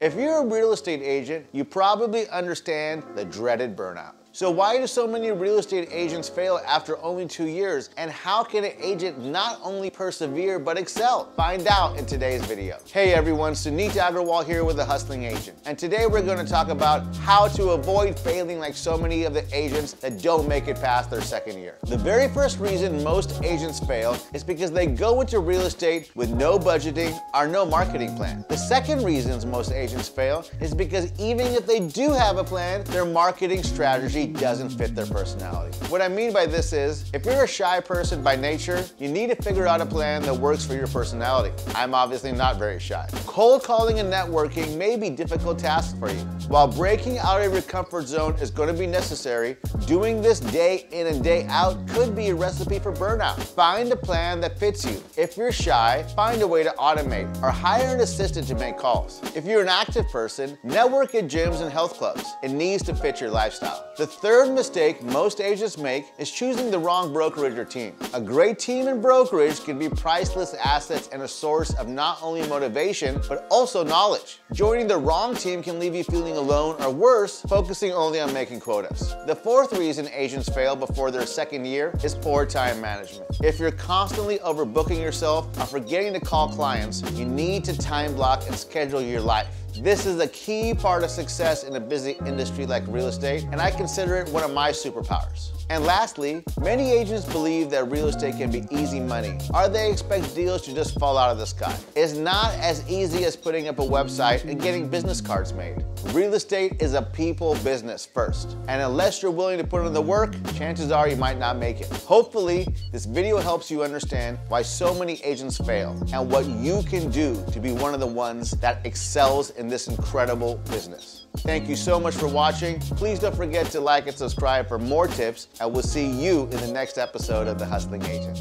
If you're a real estate agent, you probably understand the dreaded burnout. So why do so many real estate agents fail after only two years? And how can an agent not only persevere, but excel? Find out in today's video. Hey everyone, Suneet Agarwal here with The Hustling Agent. And today we're gonna talk about how to avoid failing like so many of the agents that don't make it past their second year. The very first reason most agents fail is because they go into real estate with no budgeting or no marketing plan. The second reasons most agents fail is because even if they do have a plan, their marketing strategy doesn't fit their personality. What I mean by this is, if you're a shy person by nature, you need to figure out a plan that works for your personality. I'm obviously not very shy. Cold calling and networking may be difficult tasks for you. While breaking out of your comfort zone is going to be necessary, doing this day in and day out could be a recipe for burnout. Find a plan that fits you. If you're shy, find a way to automate or hire an assistant to make calls. If you're an active person, network at gyms and health clubs. It needs to fit your lifestyle. The third mistake most agents make is choosing the wrong brokerage or team. A great team and brokerage can be priceless assets and a source of not only motivation, but also knowledge. Joining the wrong team can leave you feeling alone or worse, focusing only on making quotas. The fourth reason agents fail before their second year is poor time management. If you're constantly overbooking yourself or forgetting to call clients, you need to time block and schedule your life. This is a key part of success in a busy industry like real estate, and I consider it one of my superpowers. And lastly, many agents believe that real estate can be easy money, or they expect deals to just fall out of the sky. It's not as easy as putting up a website and getting business cards made. Real estate is a people business first, and unless you're willing to put in the work, chances are you might not make it. Hopefully, this video helps you understand why so many agents fail and what you can do to be one of the ones that excels in this incredible business. Thank you so much for watching. Please don't forget to like and subscribe for more tips, and we'll see you in the next episode of The Hustling Agent.